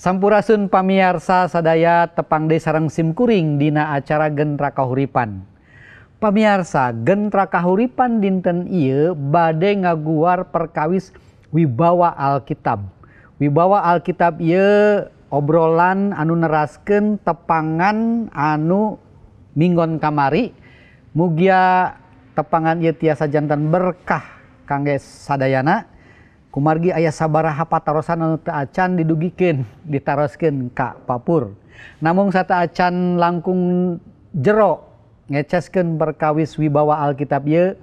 Sampurasun pamiarsa sadaya tepangde sarang simkuring dina acara Gentra Kahuripan. Pamiarsa Gentra Kahuripan dinten ieu bade ngaguar perkawis Wibawa Alkitab. Wibawa Alkitab ieu obrolan anu neraskeun tepangan anu minggon kamari mugia tepangan ieu tiasa jantan berkah kangge sadayana. kumargi ayah sabaraha patarosan anu teu acan didugikeun ditaroskeun ka papur. Namung sata acan langkung jero ngeceskeun berkawis wibawa Alkitab ye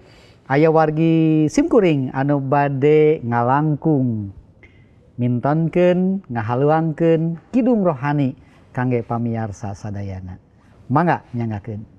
ayah wargi simkuring anu bade ngalangkung. Mintonkeun ngahaluangkeun kidung rohani kangge pamiarsa sadayana. Mangga nyanggakeun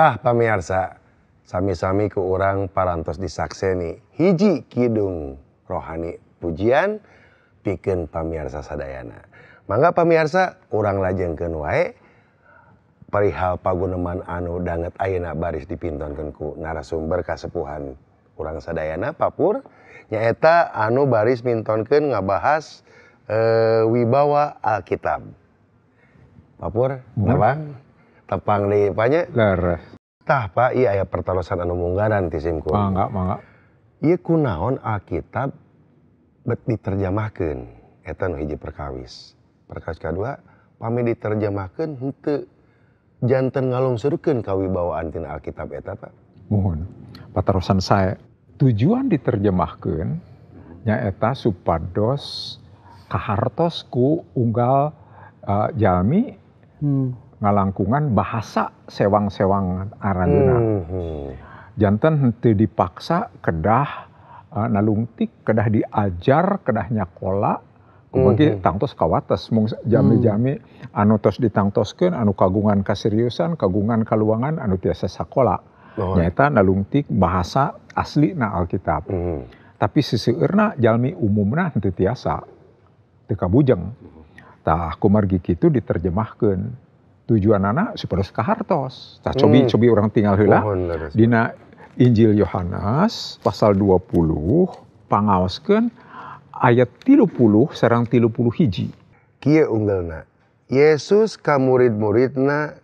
Tah pamirsa, sami-sami ke orang parantos disakseni hiji kidung rohani pujian pikeun pamirsa sadayana. Mangga pamirsa orang lajengkeun wae perihal paguneman anu danget ayeuna baris dipintonkeun ku narasumber kasepuhan urang sadayana papur nyaeta anu baris mintonkeun ngabahas eh, wibawa Alkitab. Papur, Nabang, tepang di panya Leres. Tah Pak, iya aya pertarosan anu munggaran ti simku. Mangga, mangga. Ieu kunaon Alkitab bet diterjemahkeun eta nu hiji perkawis. Perkawis kedua pami diterjemahkeun henteu janten ngalungsurkeun kawibawaan tina Alkitab eta Pak. Mohon. Paterosan saya tujuan diterjemahkeun nyaeta supados kahartos ku unggal uh, jalmi Hmm. Ngalangkungan bahasa sewang-sewang aranjeuna. Hmm. Janten henteu dipaksa kedah uh, nalungtik, kedah diajar, kedah nyakola Kumagi Mhm. tangtos kawates mung jami-jami anu tos ditangtoskeun anu kagungan kaseriusan, kagungan kaluangan anu tiasa sakola. Nuhun. Nyaeta nalungtik bahasa asli na Alkitab. Mhm. Tapi siseueurna jalmi umumna henteu tiasa. Teu kabujeng. Tah kumargi kitu diterjemahkeun. Tujuanana supados kahartos. Tah cobi Hmm. cobi orang tinggal heula leres. dina Injil Yohanes pasal 20 pangaoskeun ayat 30 sareng 30 hiji. Kieu unggalna. Yesus ka murid-muridna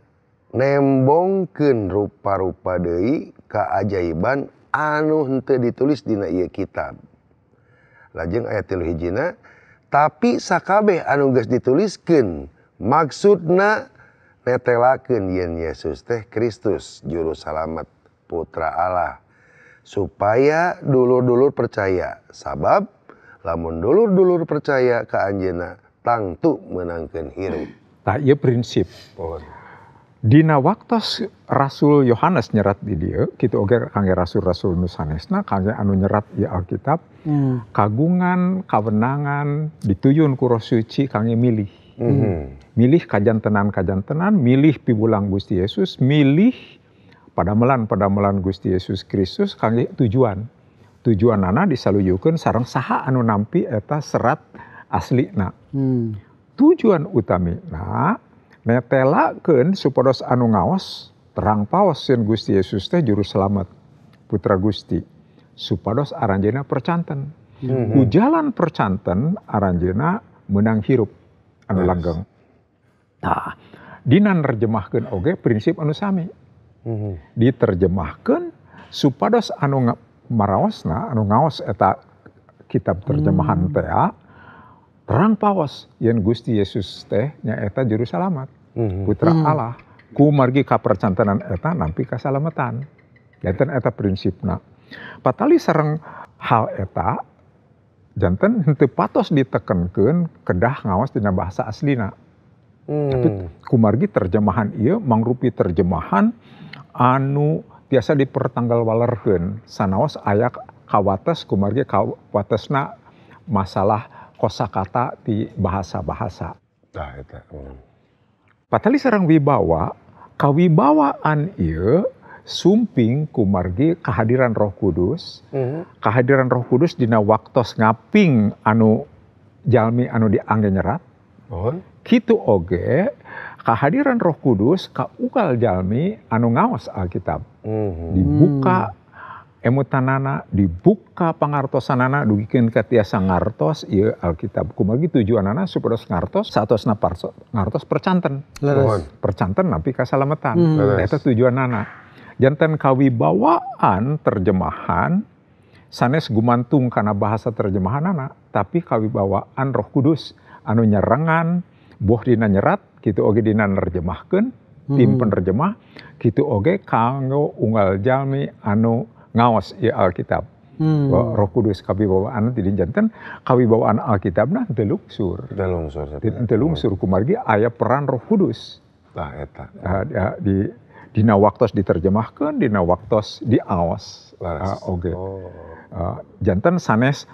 nembongkeun rupa-rupa deui kaajaiban anu henteu ditulis dina ieu kitab. Lajeng ayat tilu hijina, tapi sakabeh anu geus dituliskeun maksudna netelakeun yen Yesus teh Kristus juru salamet putra Allah supaya dulur-dulur percaya sabab lamun dulur-dulur percaya ke anjeunna tangtu menangkeun hirup. Tah ieu prinsip. Pohon. Dina waktos Rasul Yohanes nyerat di dieu, kitu oge kangge rasul-rasul nu sanesna kangge anu nyerat ieu Alkitab Hmm. kagungan kawenangan dituyun ku Roh Suci kangge milih. Mhm. Milih kajantenan-kajantenan, milih pibulang Gusti Yesus, milih padamelan-padamelan Gusti Yesus Kristus kangge tujuan. Tujuanana disaluyukeun sareng saha anu nampi eta serat aslina. Hmm. Tujuan utamina netelakeun supados anu ngaos terang paos yen Gusti Yesus teh juru selamat putra Gusti supados aranjeuna percanten. Mhm. Ku jalan percanten aranjeuna menang hirup anu Yes. langgeng. Nah, dina nerjemahkeun oge prinsip anu sami. Mhm. Diterjemahkeun supados anu nga- maraosna anu ngaos eta kitab terjemahan teh terang paos yen Gusti Yesus teh nyaeta juru salamat Mhm. putra Hmm. Allah ku margi ka percantenan eta nampi kasalametan janten eta prinsipna patali sareng hal eta janten henteu patos ditekenkeun kedah ngaos dina bahasa aslina Hmm. kumargi terjemahan ieu mangrupi terjemahan anu tiasa dipertanggalwalerkeun sanaos aya kawates kumargi kawatesna masalah kosakata di bahasa-bahasa Tah eta. Mhm. Patali sarang wibawa, kawibawaan ieu sumping kumargi kehadiran Roh Kudus, Mhm. kehadiran Roh Kudus dina waktos ngaping anu jalmi anu diangge nyerat, Pohon. kitu oge kehadiran Roh Kudus ka ugal jalmi anu ngaos Alkitab. Mhm. Dibuka emutanana, dibuka pangartosanana dugikeun ka tiasa ngartos ieu Alkitab. Kumargi tujuanana supados ngartos satosna parso, ngartos percanten. Percanten napi kasalametan. Hmm. Leres. Eta tujuanana. Janten kawibawaan terjemahan sanes gumantung karena bahasa terjemahanana, tapi kawibawaan Roh Kudus anu nyerengan boh dina nyerat kitu oge dina nerjemahkeun tim Hmm. penerjemah kitu oge kanggo unggal jalmi anu ngaos ieu Alkitab. Hmm. Roh Kudus kawibawaan ti janten kawibawaan Alkitabna teu luksur. Udah lungsur. Teu lungsur kumargi aya peran Roh Kudus. Tah eta. Di dina waktos diterjemahkan dina waktos diaos Laras. Ah, oge Oh. Ah, janten sanes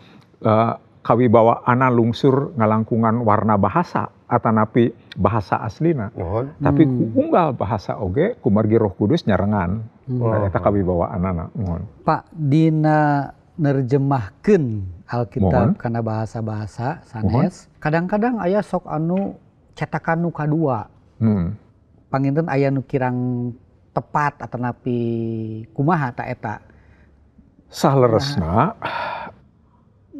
ah, kawibawaan lungsur ngalangkungan warna bahasa atanapi bahasa aslina Mohon. tapi Hmm. ku unggal bahasa oge kumargi Roh Kudus nyarengan Hmm. Nah, eta kawibawaanana mohon Pak dina nerjemahkeun Mohon. Alkitab karena bahasa-bahasa sanes kadang-kadang aya sok anu cetakan nu kadua hmm. Panginten aya nu kirang tepat atau napi kumaha ta eta? Saleresna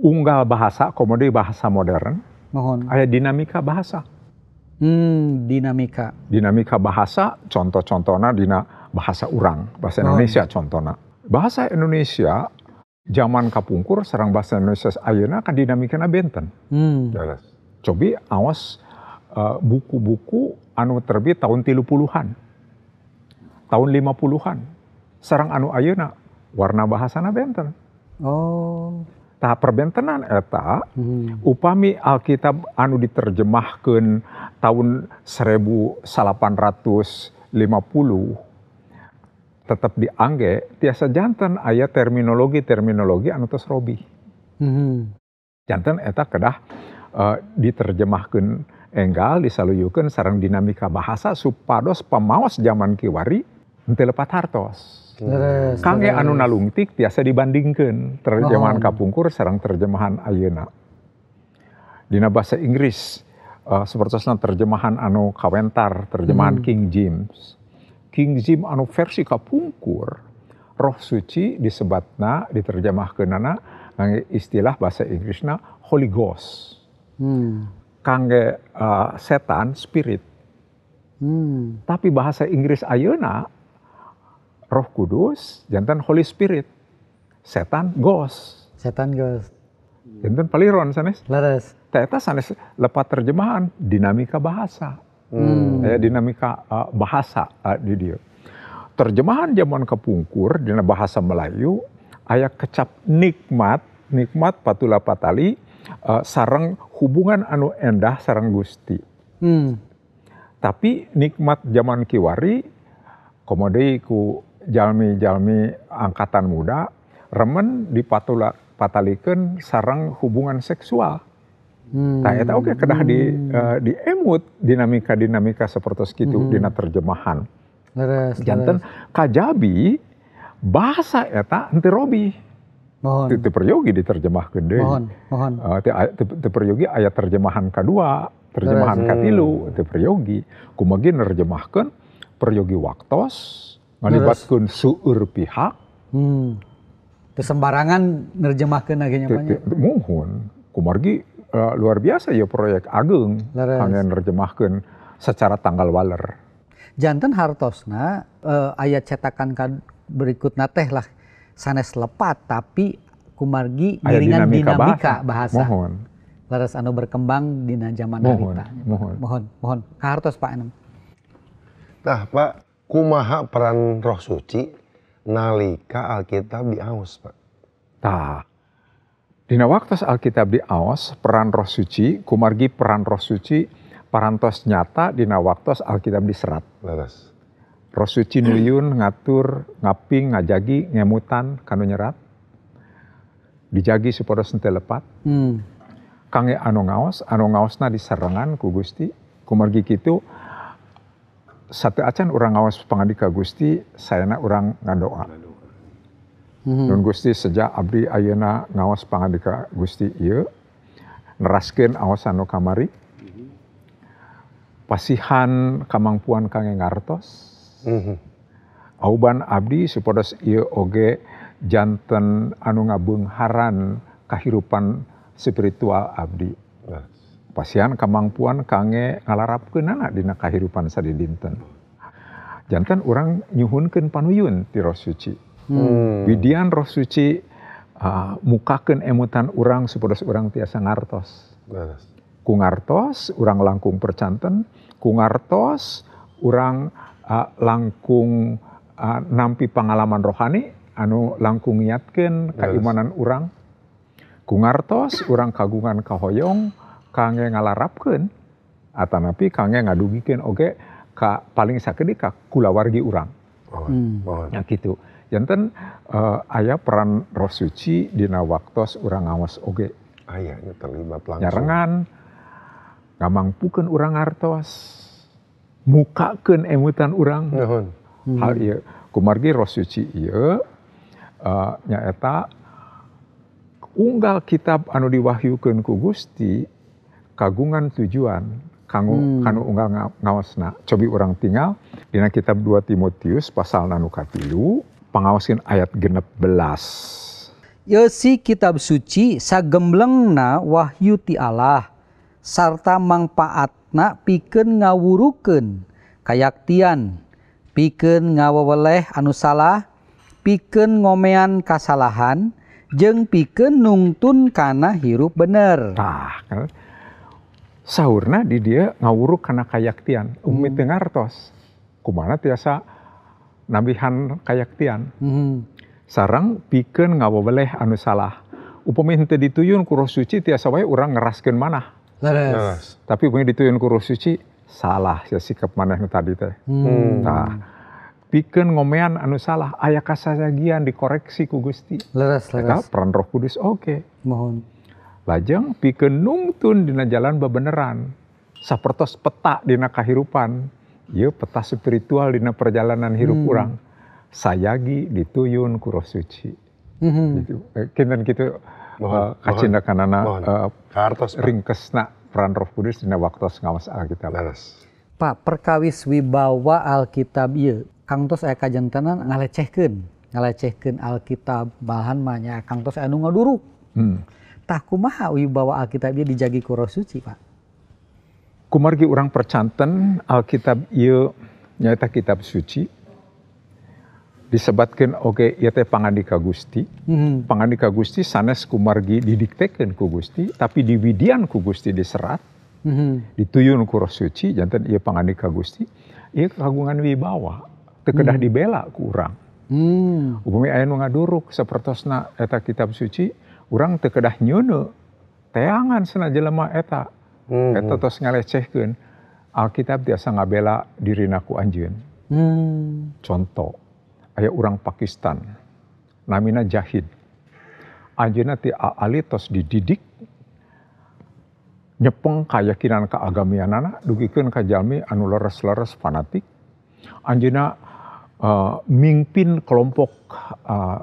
unggal bahasa komodi bahasa modern mohon. aya dinamika bahasa. Hmm, dinamika. Dinamika bahasa contoh-contohnya dina bahasa urang bahasa Oh. Indonesia contohnya bahasa Indonesia zaman kapungkur serang bahasa Indonesia ayeuna kan dinamikana benten. Hmm. Cobi awas buku-buku anu terbit tahun 30-an tahun 50-an sarang anu ayeuna warna bahasana benten oh tahap perbentenan eta hmm. upami Alkitab anu diterjemahkeun tahun 1850 tetap diangge tiasa janten aya terminologi-terminologi anu tos robi. Hmm. Janten eta kedah eh, diterjemahkan enggal disaluyukeun sarang dinamika bahasa supados pamaos zaman kiwari henteu lepat hartos. Leres. Kangge leres. anu nalungtik tiasa dibandingkan terjemahan Mohon. kapungkur sarang terjemahan ayeuna. Dina bahasa Inggris uh, sepertosna terjemahan anu kawentar, terjemahan Hmm. King James. King James anu versi kapungkur, roh suci disebatna diterjemahkeunana istilah bahasa Inggrisna Holy Ghost. Hmm. Kangge uh, setan spirit. Hmm. Tapi bahasa Inggris ayeuna Roh Kudus jantan Holy Spirit. Setan ghost. Setan guys. Jantan paliron sanes. Leres. Eta sanes lepat terjemahan dinamika bahasa. Hmm. Ya, dinamika uh, bahasa uh, di dia. Terjemahan zaman kepungkur dina bahasa Melayu aya kecap nikmat, nikmat patula patali uh, sarang hubungan anu endah sarang Gusti. Hmm. Tapi nikmat zaman kiwari komodei ku jalmi-jalmi angkatan muda remen dipatula patalikeun sarang hubungan seksual. Hmm. Nah, eta oke kedah di eh, diemut dinamika-dinamika seperti itu Hmm. dina terjemahan. Leres. Janten leres. kajabi bahasa eta henteu robi. Mohon. Teu peryogi diterjemahkeun deui. Mohon. Mohon. Teu- teu peryogi aya terjemahan kedua, terjemahan katilu, peryogi. Kumagi nerjemahkeun peryogi waktos, ngalibatkeun seueur pihak, Hmm. Teu sembarangan nerjemahkeun lagi teu- nyapanya. teu- muhun. Kumargi eh, luar biasa ya proyek ageng Leres. kangge nerjemahkeun secara tanggal waler. Janten hartosna eh, ayat cetakan kad berikutna teh lah sanes lepat tapi kumargi Aya ngiringan dinamika dinamika, bahasa. bahasa. Mohon, Leres anu berkembang dina zaman mohon, harita. mohon. Mohon, mohon. Kahartos Pak Enem. Nah, Pak, kumaha peran roh suci nalika Alkitab diaos, Pak? Tah. Dina waktu Alkitab di Aos, peran roh suci, kumargi peran roh suci, parantos nyata dina waktu Alkitab diserat. Leres. Roh suci nuyun, ngatur, ngaping, ngajagi, ngemutan, kanu nyerat. Dijagi supaya sente lepat. Hmm. Kange anu ngaos, anu ngaosna diserangan ku Gusti. Kumargi kitu, satu acan orang ngaos pangandika Gusti, sayana orang ngadoa. Hmm. Nun Gusti sejak abdi ayeuna ngaos pangandika Gusti ieu neraskeun aos anu kamari. Pasihan kamampuan kangge ngartos. Mhm. Auban abdi supados ieu oge janten anu ngabungharan kahirupan spiritual abdi. Leres. Pasihan kamampuan kangge ngalarapkeunana dina kahirupan sadidinten. Janten orang nyuhunkeun panuyun ti roh suci. Hmm. Widian roh suci uh, mukakeun emutan urang supados urang tiasa ngartos. Ku ngartos urang langkung percanten, ku ngartos urang uh, langkung uh, nampi pengalaman rohani anu langkung ngiatkeun keimanan urang. Ku ngartos urang kagungan kahoyong kangge ngalarapkeun atanapi kangge ngadugikeun oge ka paling sakedi ka kulawargi urang. Hmm. Ya gitu. Janten eh, aya peran roh suci dina waktos urang ngawas oge. Ayahnya terlibat langsung. Nyarengan ngamangpukeun urang ngartos. Mukakeun emutan urang. Mohon. Hal ieu kumargi roh suci ieu eh, nyaeta unggal kitab anu diwahyukeun ku Gusti kagungan tujuan kanggo Hmm. kanu unggal nga- ngaosna. Cobi urang tinggal dina kitab 2 Timotius pasal nanu katilu pangaoskeun ayat genep belas. Si kitab suci sagemblengna wahyu ti Allah sarta mangpaatna pikeun ngawurukeun kayaktian pikeun ngaweweleh anu salah pikeun ngomean kasalahan jeung pikeun nungtun kana hirup bener. Kan? Sahurna di dia ngawuruk karena kayaktian, umi teu ngartos. Kumana tiasa nabihan kayaktian. Hmm. Sarang pikeun ngaweweleh anu salah. Upami henteu dituyun ku roh suci tiasa wae urang ngeraskeun manah. Leres. Leres. Tapi upami dituyun ku roh suci salah ya sikap manehna tadi teh. Hmm. Tah. Pikeun ngomean anu salah aya kasajagian dikoreksi ku Gusti. Leres, Eta leres. peran Roh Kudus oke. Mohon. lajeng pikeun nungtun dina jalan bebeneran sapertos peta dina kahirupan ieu peta spiritual dina perjalanan hirup Hmm. urang sayagi dituyun ku roh suci Mhm. gitu Eh, kinten kitu Eh, kacindakanana mohon. eh, Kartos, ringkesna peran Roh Kudus dina waktos ngawas Alkitab. Laras. Pak perkawis wibawa Alkitab ieu Kang tos aya kajantenan ngalecehkeun ngalecehkeun Alkitab malahan mah nya Kang tos anu ngaduruk Hmm. tah kumaha wibawa Alkitab ieu dijagi ku roh suci Pak Kumargi orang percanten Alkitab ieu nyaeta kitab suci disebatkan oke ieu teh pangandika Gusti. Mhm. Pangandika Gusti sanes kumargi didiktekeun ku Gusti tapi diwidian ku Gusti diserat Mhm. dituyun ku roh suci janten ieu pangandika Gusti ieu kagungan wibawa teu kedah dibela ku urang. Hmm. Upami aya nu ngaduruk sapertosna eta kitab suci urang teu kedah nyeuneu teangan cenah jelema eta Hmm. Eta tos ngalecehkeun Alkitab biasa ngabela dirina ku anjeun. Hmm. Contoh, aya urang Pakistan, namina Jahid. Anjeunna ti ali tos dididik nyepeng keyakinan keagamianana dugikeun ka jalmi anu leres-leres fanatik. Anjeunna eh, mimpin kelompok eh,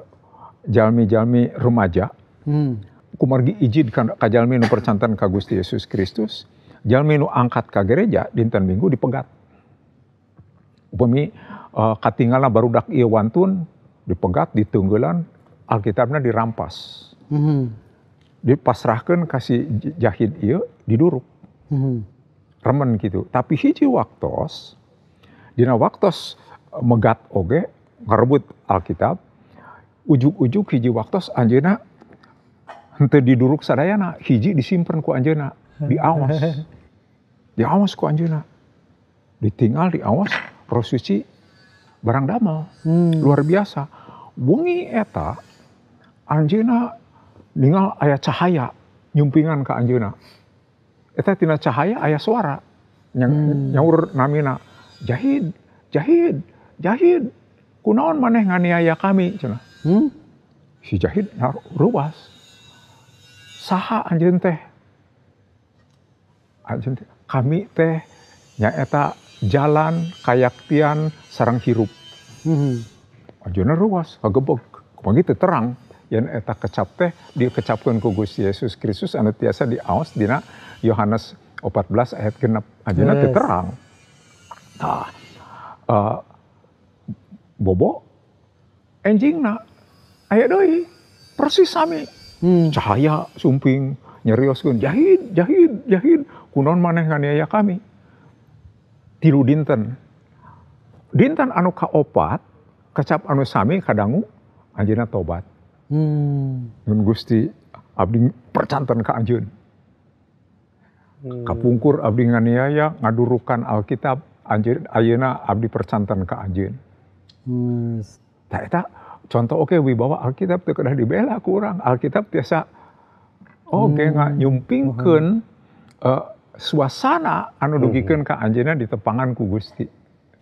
jalmi-jalmi remaja Hmm. kumargi ka ka jalmi nu percantan ka Gusti Yesus Kristus, jalmi nu angkat ka gereja dinten Minggu dipegat. Upami uh, katinggalna barudak ieu wantun dipegat ditunggelan Alkitabna dirampas. Mhm. Dipasrahkeun ka si j- jahid ieu diduruk. Mhm. Remen gitu. Tapi hiji waktos dina waktos eh, megat oge ngarebut Alkitab ujug-ujug hiji waktos anjeuna henteu diduruk sadayana hiji disimpen ku anjeuna diawas diawas ku anjeuna ditinggal diawas suci barang damel Hmm. luar biasa. Wengi eta anjeuna ningal aya cahaya nyumpingan ka anjeuna eta tina cahaya aya suara. Yang Hmm. nyaur namina jahid jahid jahid kunaon maneh nganiaya kami? Cenah Hmm. si jahid ruas saha anjeun teh? Anjeun teh kami teh. Nyaeta jalan kayaktian sarang hirup. Anjeunna ruas kagebeg kumaha teu terang. Yen eta kecap teh dikecapkeun ku Gusti Yesus Kristus anu tiasa diaos dina Yohanes 14 ayat genep. Anjeunna teu Yes. terang. Nah eh, bobo enjingna aya deui persis sami. Hmm. cahaya sumping nyerioskeun jahid jahid jahid kunon maneh nganiaya kami tilu dinten. Dinten anu kaopat kecap anu sami kadangu anjeunna tobat. Hmm. Nun Gusti abdi percanten ka anjeun. Kapungkur abdi nganiaya ngadurukan Alkitab anjeun ayeuna abdi percanten ka anjeun. Hmm. Eta contoh oke wibawa Alkitab teu kedah dibela ku urang. Alkitab biasa oke nga nyumpingkeun eh, suasana anu dugikeun ka anjeunna di tepangan ku Gusti.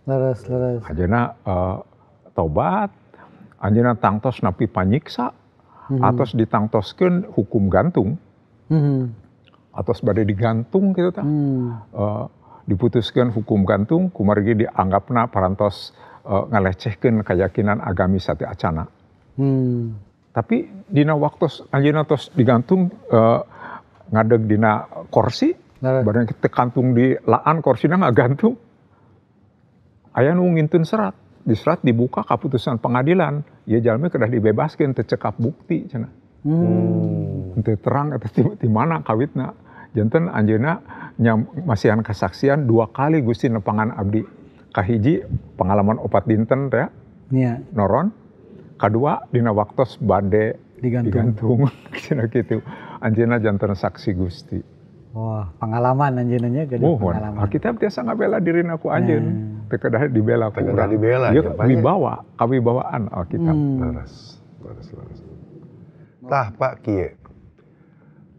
Leres, leres. Anjeunna eh, tobat, anjeunna tangtos napi panyiksa, atos ditangtoskeun hukum gantung, Mhm. atos bade digantung gitu tah. Hmm. Eh, diputuskan hukum gantung kumargi dianggapna parantos eh, ngalecehkeun keyakinan agami sate acana. Hmm. Tapi dina waktu anjeunna tos digantung eh, ngadeg dina kursi, Leres. barang kita kantung di laan korsina nggak gantung. Aya nu ngintun serat, di serat dibuka keputusan pengadilan, ya jalmi kedah dibebaskan tercekap bukti cenah. Hmm. Henteu terang eta di, di mana kawitna. Janten anjeunna nyam masihan kesaksian dua kali Gusti nepangan abdi. Kahiji pengalaman opat dinten teh Nya, noron. Kedua dina waktos bade digantung. digantung cenah kitu. Anjeunna janten saksi Gusti. Wah, pengalaman anjeunanya gede Mohon. pengalaman. Alkitab tiasa ngabela dirina ku anjeun. Hmm. Teu kedah dibela ku urang. dibela, Ieu ya, wibawa, kawibawaan Alkitab. Hmm. Laras, laras, laras. Tah Pak Kie,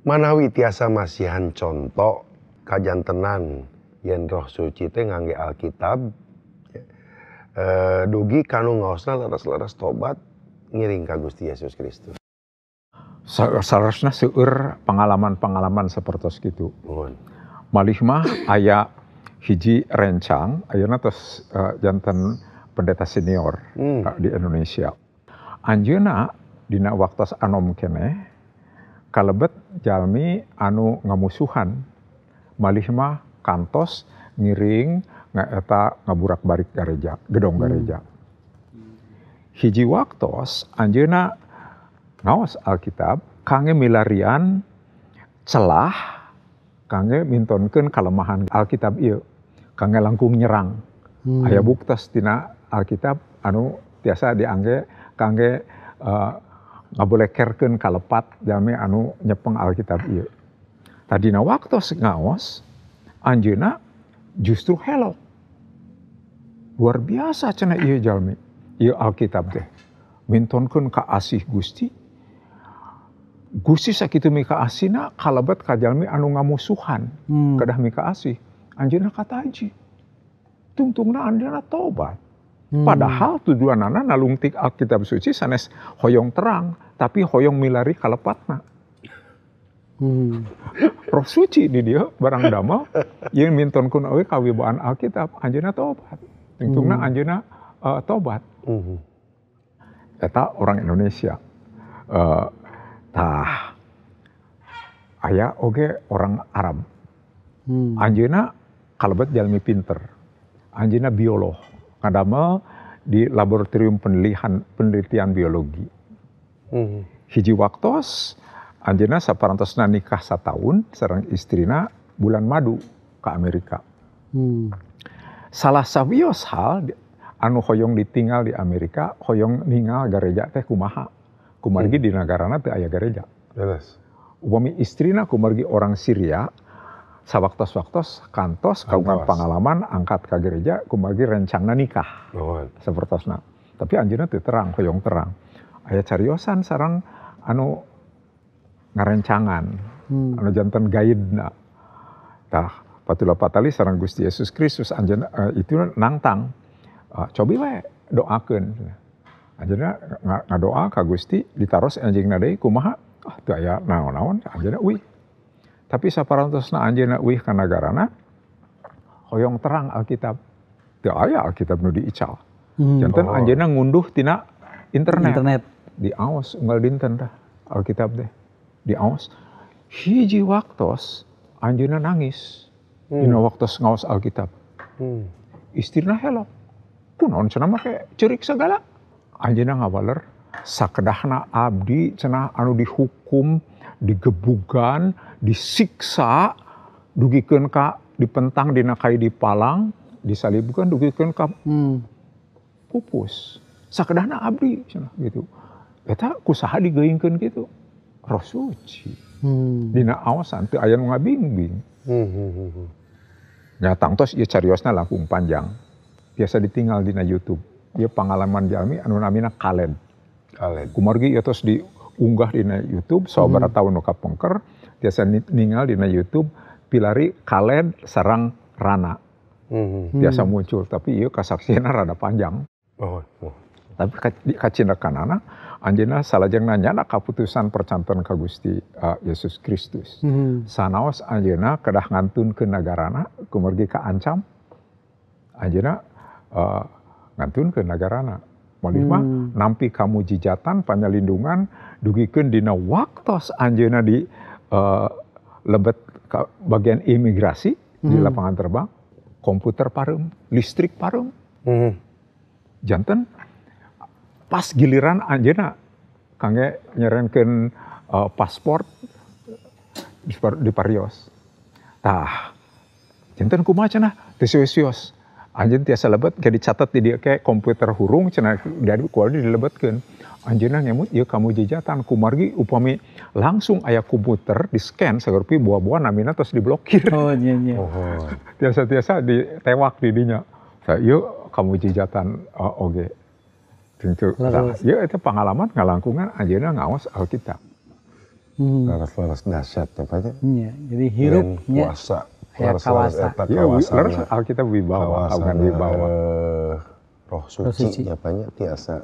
manawi tiasa masihan contoh kajantenan yen roh suci teh ngangge Alkitab ya. Eh, dugi kanu ngaosna leres-leres tobat ngiring ka Gusti Yesus Kristus. Seharusnya seueur pengalaman-pengalaman seperti itu. Mohon. Malih mah aya hiji rencang, ayeuna tos eh, janten pendeta senior Hmm. eh, di Indonesia. Anjeuna dina waktos anom keneh kalebet jalmi anu ngamusuhan. Malih mah kantos ngiring ngaeta ngaburak-barik gereja, gedong gereja. Hiji waktos anjeuna ngaos Alkitab kangge milarian celah kangge mintonkeun kalemahan Alkitab ieu kangge langkung nyerang. Hmm. aya buktos tina Alkitab anu tiasa diangge kangge uh, ngabolekerkeun kalepat jalmi anu nyepeng Alkitab ieu. Tadina waktos ngaos anjeuna justru hello luar biasa cenah ieu jalmi. Ieu Alkitab teh mintonkeun ka asih Gusti Gusti sakitu mika asina kalebet ka jalmi anu ngamusuhan Hmm. kedah mika asih anjeunna kataji tungtungna anjeunna tobat Hmm. padahal tujuanana nalungtik Alkitab suci sanes hoyong terang tapi hoyong milari kalepatna Hmm. roh suci di dia barang damel yang mintonkeun euy kawibaan Alkitab anjeunna tobat tungtungna Hmm. anjeunna eh, tobat Mhm. eta orang Indonesia Eh, tah aya oge orang Arab Hmm. Anjeuna kalebet jalmi pinter. Anjeuna biolog. Kadamel di laboratorium penelitian penelitian biologi. Mhm. Hiji waktos anjeuna saparantosna nikah satahun sareng istrina bulan madu ke Amerika. Hmm. Salah sawios hal anu hoyong ditinggal di Amerika, hoyong ningal gereja teh kumaha. Kumargi di negarana teu aya gereja. Jelas. upami istrina kumargi orang Syria sawaktos-waktos kantos kagungan Kantos. pengalaman angkat ke gereja kumargi rencangna nikah Mohon. sepertosna tapi anjeunna teu terang hoyong terang aya cariosan sarang anu ngarencangan Hmm. anu janten gaidna tah patula patali sarang Gusti Yesus Kristus anjeunna eh, itu nangtang Eh, cobi we doakeun nga- ngadoa ka Gusti ditaros anjingna deui kumaha? Ah teu aya naon-naon. Anjeunna uih tapi saparantosna anjeunna uih ka nagarana hoyong terang Alkitab. Teu aya Alkitab nu diical. Hmm. janten Oh. anjeunna ngunduh tina internet, internet. di aos unggal dinten dah Alkitab deh. Di aos hiji waktos anjeunna nangis. Hmm. dina waktos ngaos Alkitab. Hmm. istrina hello kunaon cenah make cerik segala anjeunna ngawaler sakedahna abdi cenah anu dihukum digebugan disiksa dugikeun ka dipentang dina kai dipalang disalibkeun dugikeun ka Hmm. pupus sakedahna abdi cenah gitu eta kusaha digeuingkeun gitu roh suci Hmm. dina aosan teu aya nu ngabingbing Hmm. Hmm. Hmm. Hmm. nya tangtos ieu cariosna langkung panjang biasa ditinggal dina YouTube ieu pengalaman jalmi anu namina Khaled Khaled. kumargi tos diunggah dina YouTube sabaraha tahun nu kapengker biasa ni- ningal dina YouTube pilari Khaled sarang Rana Mhm. biasa muncul tapi ieu kasaksianna rada panjang Mohon. Mohon. tapi ka- di kacindakanana anjeunna salajengna nyana kaputusan percanton ka Gusti uh, Yesus Kristus Hmm. sanaos anjeunna kedah ngantun ke nagarana kumargi ka ancam anjeunna uh, ngantun ke nagarana Malih mah Hmm. nampi kamu jijatan panyalindungan dugikeun dina waktos anjeunna di uh, lebet bagian imigrasi di Hmm. lapangan terbang komputer pareum listrik pareum Mhm. janten pas giliran anjeuna kangge nyerenkeun uh, paspor di, di parios. Tah, janten kumaha cenah teu Anjeun tiasa lebet kayak dicatat di dia kayak komputer hurung cenah dari kuali dilebetkeun. Anjeunna ngemut ieu kamu jejatan kumargi upami langsung aya komputer di scan sagerupi buah-buah namina terus diblokir Oh iya iya. Mohon. tiasa-tiasa ditewak di dinya. Saya, yuk kamu jijatan uh, oge. Tentu, nah, Laras. yuk itu pengalaman ngalangkungan ajeuna ngaos Alkitab. Hmm. Laras-laras dahsyat ya Pak. ya. Iya, jadi hirup Dan nya. puasa. Laras-laras kawasa. eta Ya, laras Alkitab wibawa, kawan wibawa. eh, roh suci. ya Pak, nya, tiasa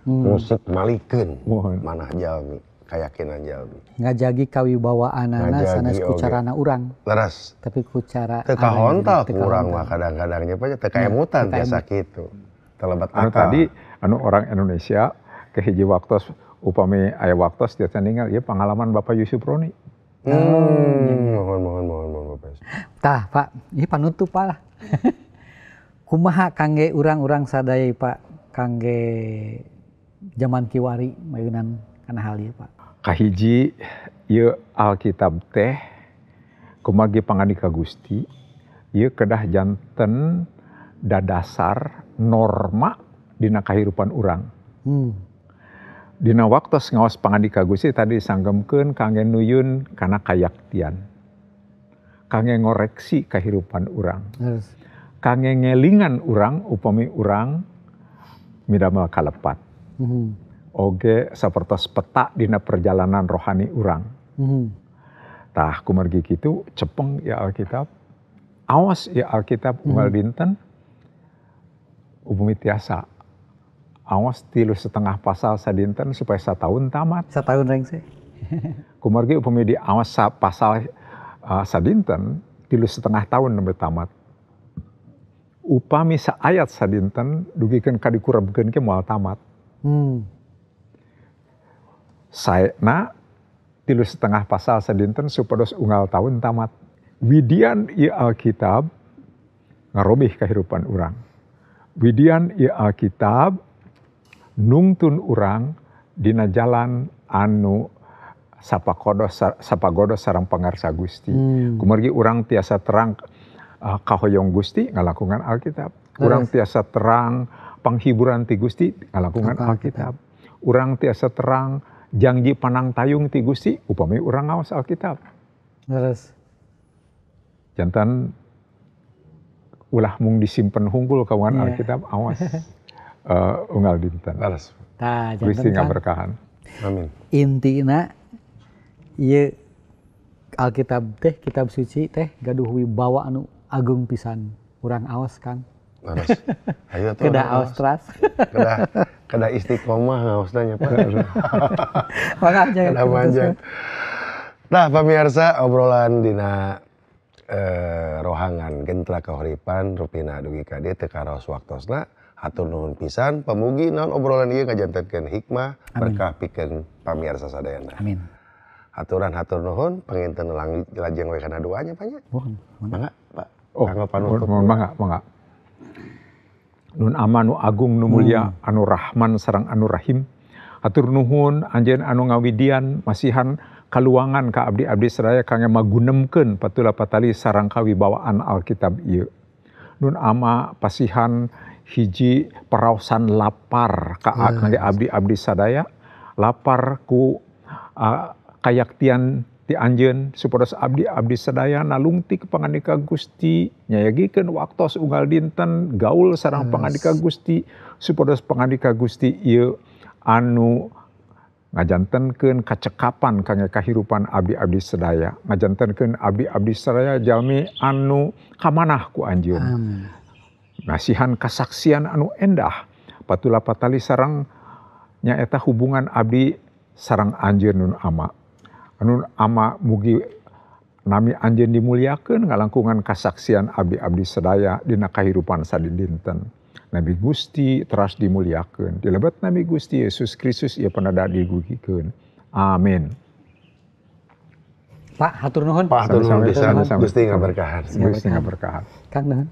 Hmm. musik malikeun manah jalmi keyakinan jalmi. ngajagi kawibawaanana Ngajagi, sanes ku carana urang Leres. tapi ku cara teka kurang mah kadang-kadangnya apa teka emutan teka biasa gitu. Terlebat Anu akal. tadi anu orang Indonesia ke hiji waktos upami aya waktos dia ninggal ieu pengalaman Bapak Yusuf Roni. Hmm, mohon mohon mohon mohon Tah pak ini panutup pak kumaha kangge urang-urang sadaya pak kangge zaman kiwari mayunan kana hal pak Kahiji ieu Alkitab teh kumagi pangandika Gusti ieu kedah janten dadasar norma dina kahirupan urang. hmm. Dina waktos ngaos pangandika Gusti tadi sanggemkeun kangge nuyun kana kayaktian. Kangge ngoreksi kahirupan urang. terus Kangge ngelingan urang upami urang midamel kalepat. hmm. Oge sapertos peta dina perjalanan rohani urang. Hmm. Tah kumargi kitu cepeng ya Alkitab. Awas ya Alkitab unggal dinten upami tiasa. Awas tilu setengah pasal sadinten supaya satahun tamat. setahun rengse Kumargi upami di awas sa pasal uh, sadinten tilu setengah tahun nembe tamat. Upami sa ayat sadinten dugikeun kadikurebkeun ke moal tamat. hmm. Saena tilu setengah pasal sadinten supados unggal tahun tamat. Widian ieu Alkitab ngarobih kahirupan urang. Widian ieu Alkitab nungtun urang dina jalan anu sapakodo sapagodo sareng pangarsa Gusti. Hmm. Kumargi urang tiasa terang uh, kahoyong Gusti ngalakungan Alkitab. Urang tiasa terang panghiburan ti Gusti ngalakungan Apa Alkitab. Urang tiasa terang janji panang tayung ti Gusti upami urang ngaos Alkitab. terus Jantan ulah mung disimpen hunggul kawan Iya. Alkitab awas uh, unggal dinten. Leres. tah Gusti kan ngaberkahan. Amin. intina ieu Alkitab teh kitab suci teh gaduh wibawa anu agung pisan urang aos Kang Leres. Ayo tuh. kedah aos teras Kedah kedah istiqomah ngaosna nya Pak. aja Kedah manjang. Nah, pemirsa obrolan dina eh, rohangan gentra kahuripan rupina dugi ka dieu teu karos waktosna hatur nuhun pisan pamugi naon obrolan ieu ngajantenkeun hikmah berkah pikeun pamirsa sadayana. amin Haturan hatur nuhun panginten lang lajeng we kana doanya mohon mohon. Mangga, Pak. Oh, Kanggo panutup. mangga, mangga. Nun ama nu agung nu mulia, anu rahman sarang anu rahim. Atur nuhun anjeun anu ngawidian masihan kaluangan ka abdi-abdi sadaya kangge magunemkeun patula patali sarang kawibawaan Alkitab ieu. Nun ama pasihan hiji paraosan lapar ka kangge abdi-abdi sadaya, lapar ku uh, kayaktian ti Anjen supados Abdi Abdi sedaya nalungti ke pangandika Gusti nyayagikeun waktos unggal dinten gaul sarang yes. pangandika Gusti supados pangandika Gusti ieu anu ngajantenkeun kacekapan kangge kahirupan abdi-abdi sedaya ngajantenkeun abdi-abdi sedaya jalmi anu kamanah ku anjeun. Nasihan kasaksian anu endah. Patula patali sarang nyaeta hubungan abdi sarang anjeun nun ama. Anu ama mugi nami anjeun dimuliakeun ngalangkungan kasaksian abdi-abdi sadaya dina kahirupan sadinten Nabi Gusti teras dimuliakeun. Dilebet Nabi Gusti Yesus Kristus ieu panada digugikeun. Amin. Pak hatur nuhun. Pak hatur nuhun. Gusti ngaberkahan. Gusti ngaberkahan. Kang nuhun